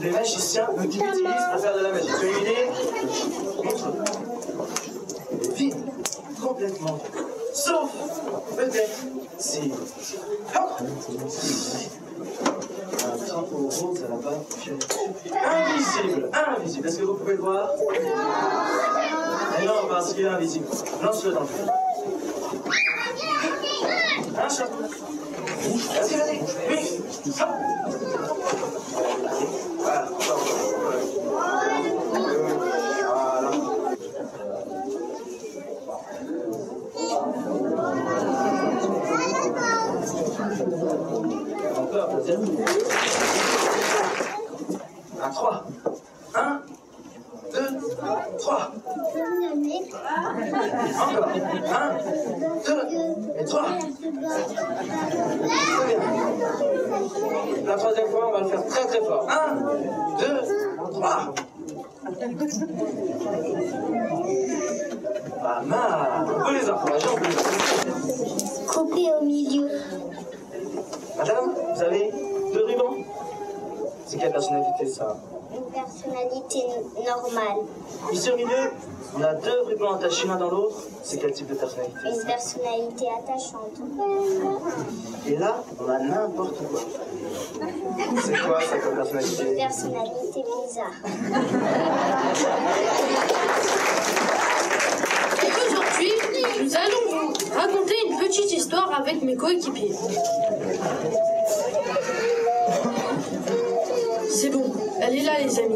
les magiciens l'utilisent pour faire de la magie. Elle est vide, complètement. Sauf, peut-être, si. Hop Un drapeau rose à la Invisible, invisible. Est-ce que vous pouvez le voir? Non, parce qu'il est invisible. Lance-le dans le feu. Un chat. Vas-y, vas-y. Oui. Hop. Deuxième. Un, trois. Un, deux, trois. Encore. Un, deux et trois. Très bien. La troisième fois, on va le faire très très fort. Un, deux, trois. Pas mal on peut les encourager. Coupé au milieu. Madame, vous avez deux rubans C'est quelle personnalité ça Une personnalité normale. Ici au milieu, on a deux rubans attachés l'un dans l'autre. C'est quel type de personnalité Une personnalité attachante. Et là, on a n'importe quoi. C'est quoi ça comme Une personnalité personnalité bizarre. Et aujourd'hui, nous allons vous raconter une petite histoire avec mes coéquipiers. Elle est là les amis.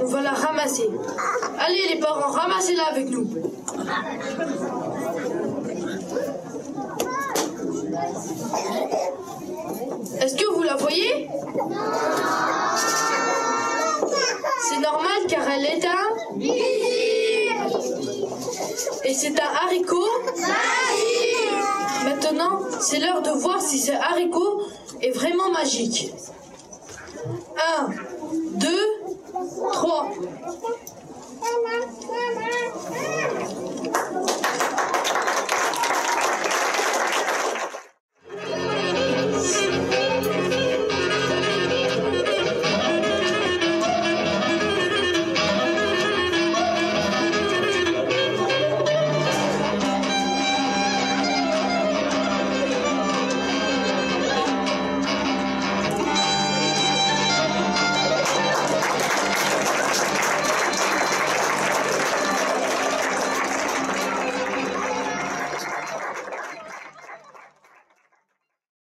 On va la ramasser. Allez les parents, ramassez-la avec nous. Est-ce que vous la voyez? C'est normal car elle est un... Et c'est un haricot Maintenant, c'est l'heure de voir si ce haricot est vraiment magique. 1, 2,